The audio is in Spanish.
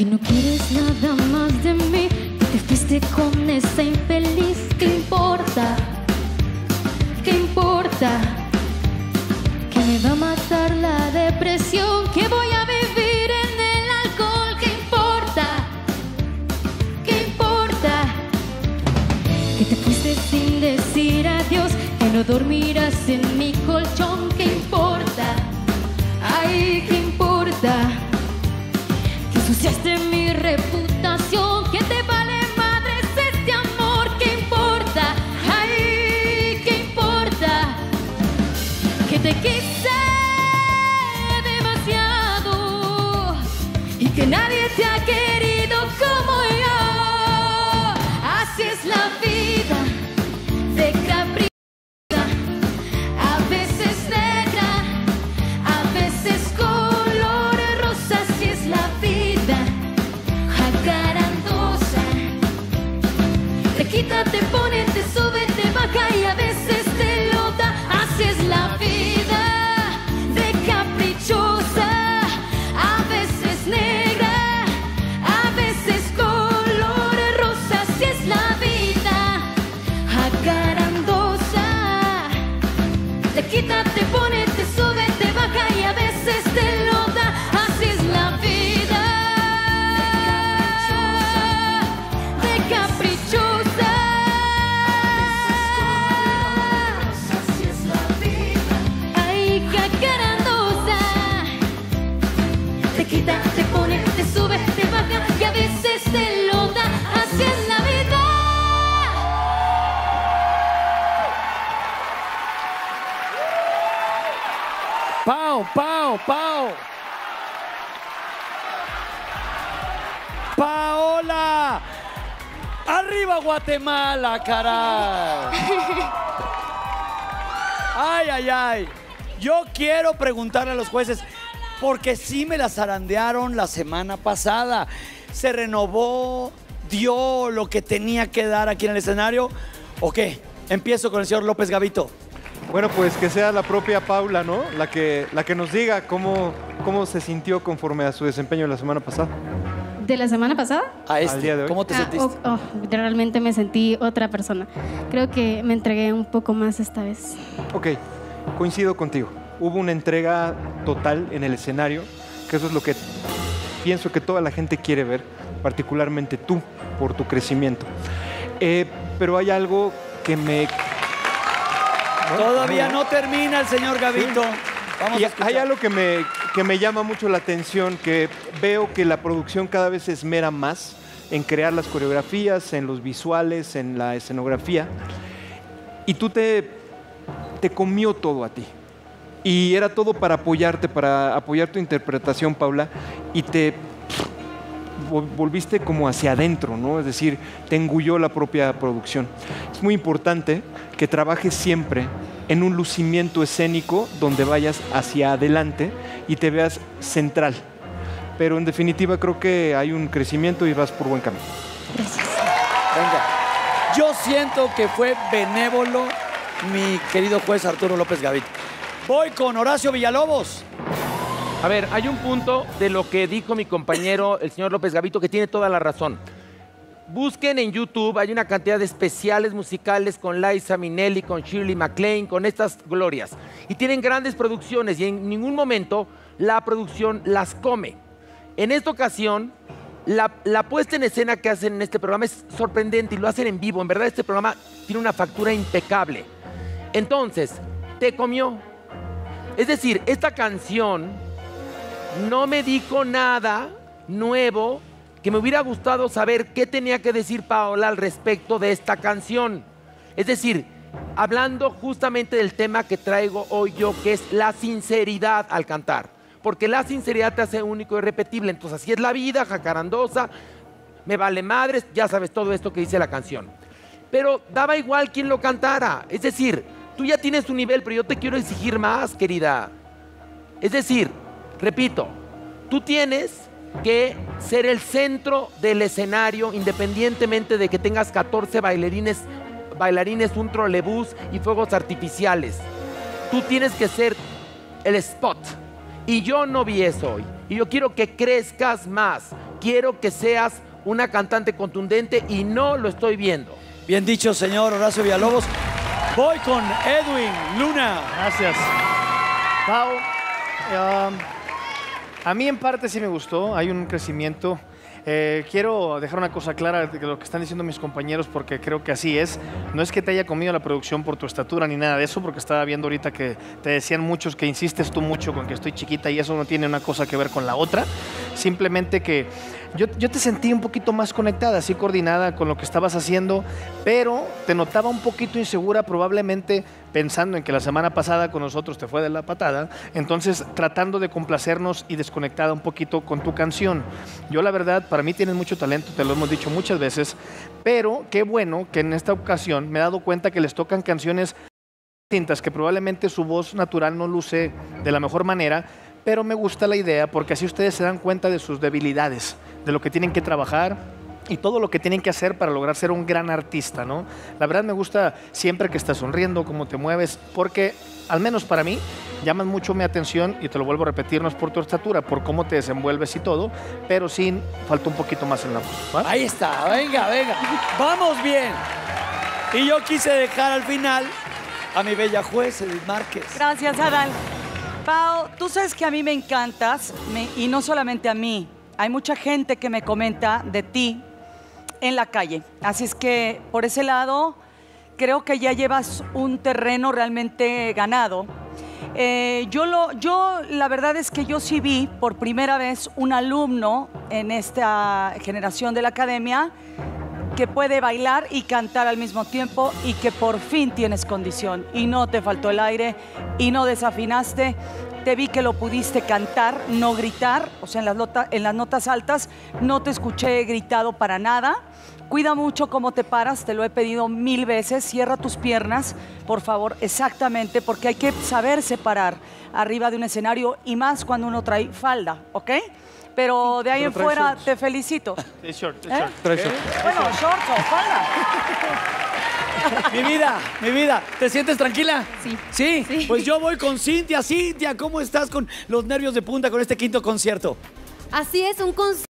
Que no quieres nada más de mí, que te fuiste con esa infeliz. ¿Qué importa? ¿Qué importa? Que me va a matar la depresión, que voy a vivir en el alcohol. ¿Qué importa? ¿Qué importa? Que te fuiste sin decir adiós, que no dormirás en mi colchón. ¿Qué importa? Ay, ensuciaste mi reputación, que te vale madres este amor. ¿Qué importa? Ay, ¿qué importa? Que te quise demasiado y que nadie Te quita, ¡Pau, pau, pau! ¡Paola! ¡Arriba Guatemala, caray! ¡Ay, ay, ay! Yo quiero preguntarle a los jueces, porque sí me la zarandearon la semana pasada. ¿Se renovó, dio lo que tenía que dar aquí en el escenario? ¿O qué? Empiezo con el señor López Gavito. Bueno, pues que sea la propia Paula, ¿no? La que, la que nos diga cómo, cómo se sintió conforme a su desempeño la semana pasada. ¿De la semana pasada? A este, día de hoy. ¿cómo te Ah, sentiste? oh, oh, realmente me sentí otra persona. Creo que me entregué un poco más esta vez. Ok, coincido contigo. Hubo una entrega total en el escenario, que eso es lo que pienso que toda la gente quiere ver, particularmente tú, por tu crecimiento. Eh, pero hay algo que me... Todavía no termina el señor Gavito. Vamos Y a hay algo que me, que me llama mucho la atención, que veo que la producción cada vez se esmera más en crear las coreografías, en los visuales, en la escenografía. Y tú te, te comió todo a ti. Y era todo para apoyarte, para apoyar tu interpretación, Paula. Y te vol- volviste como hacia adentro, ¿no? Es decir, te engulló la propia producción. Es muy importante que trabajes siempre en un lucimiento escénico donde vayas hacia adelante y te veas central. Pero en definitiva creo que hay un crecimiento y vas por buen camino. Gracias. Venga. Yo siento que fue benévolo mi querido juez Arturo López Gavito. Voy con Horacio Villalobos. A ver, hay un punto de lo que dijo mi compañero, el señor López Gavito, que tiene toda la razón. Busquen en YouTube, hay una cantidad de especiales musicales con Liza Minnelli, con Shirley MacLaine, con estas glorias. Y tienen grandes producciones y en ningún momento la producción las come. En esta ocasión, la, la puesta en escena que hacen en este programa es sorprendente y lo hacen en vivo. En verdad, este programa tiene una factura impecable. Entonces, te comió. Es decir, esta canción no me dijo nada nuevo que me hubiera gustado saber qué tenía que decir Paola al respecto de esta canción. Es decir, hablando justamente del tema que traigo hoy yo, que es la sinceridad al cantar. Porque la sinceridad te hace único y repetible. Entonces, así es la vida, jacarandosa, me vale madres, ya sabes todo esto que dice la canción. Pero daba igual quién lo cantara. Es decir, tú ya tienes tu nivel, pero yo te quiero exigir más, querida. Es decir, repito, tú tienes que ser el centro del escenario independientemente de que tengas 14 bailarines, bailarines, un trolebús y fuegos artificiales. Tú tienes que ser el spot. Y yo no vi eso hoy. y yo quiero que crezcas más. Quiero que seas una cantante contundente y no lo estoy viendo. Bien dicho, señor Horacio Villalobos. Voy con Edwin Luna. Gracias. Pau, um, a mí en parte sí me gustó, hay un crecimiento. Eh, quiero dejar una cosa clara de lo que están diciendo mis compañeros porque creo que así es. No es que te haya comido la producción por tu estatura ni nada de eso, porque estaba viendo ahorita que te decían muchos que insistes tú mucho con que estoy chiquita y eso no tiene una cosa que ver con la otra. Simplemente que yo, yo te sentí un poquito más conectada, así coordinada con lo que estabas haciendo, pero te notaba un poquito insegura probablemente pensando en que la semana pasada con nosotros te fue de la patada, entonces tratando de complacernos y desconectada un poquito con tu canción. Yo la verdad, para mí tienes mucho talento, te lo hemos dicho muchas veces, pero qué bueno que en esta ocasión me he dado cuenta que les tocan canciones distintas, que probablemente su voz natural no luce de la mejor manera, pero me gusta la idea porque así ustedes se dan cuenta de sus debilidades, de lo que tienen que trabajar y todo lo que tienen que hacer para lograr ser un gran artista, ¿no? La verdad me gusta siempre que estás sonriendo, cómo te mueves, porque al menos para mí llaman mucho mi atención y te lo vuelvo a repetir, no es por tu estatura, por cómo te desenvuelves y todo, pero sí falta un poquito más en la voz. ¿va? Ahí está, venga, venga. Vamos bien. Y yo quise dejar al final a mi bella juez, Edith Márquez. Gracias, Adal. Pau, tú sabes que a mí me encantas y no solamente a mí. Hay mucha gente que me comenta de ti en la calle. Así es que por ese lado creo que ya llevas un terreno realmente ganado. Eh, yo, lo, yo la verdad es que yo sí vi por primera vez un alumno en esta generación de la academia que puede bailar y cantar al mismo tiempo y que por fin tienes condición y no te faltó el aire y no desafinaste. Te vi que lo pudiste cantar, no gritar, o sea, en las, en las notas altas no te escuché gritado para nada. Cuida mucho cómo te paras, te lo he pedido mil veces. Cierra tus piernas, por favor, exactamente, porque hay que saber separar arriba de un escenario y más cuando uno trae falda, ¿ok? Pero de ahí en fuera shorts. te felicito. Es short, es ¿Eh? short. Bueno, shorts o falda. Mi vida, mi vida, ¿te sientes tranquila? Sí. ¿Sí? Sí. Pues yo voy con Cintia. Cintia, ¿cómo estás con los nervios de punta con este quinto concierto? Así es, un concierto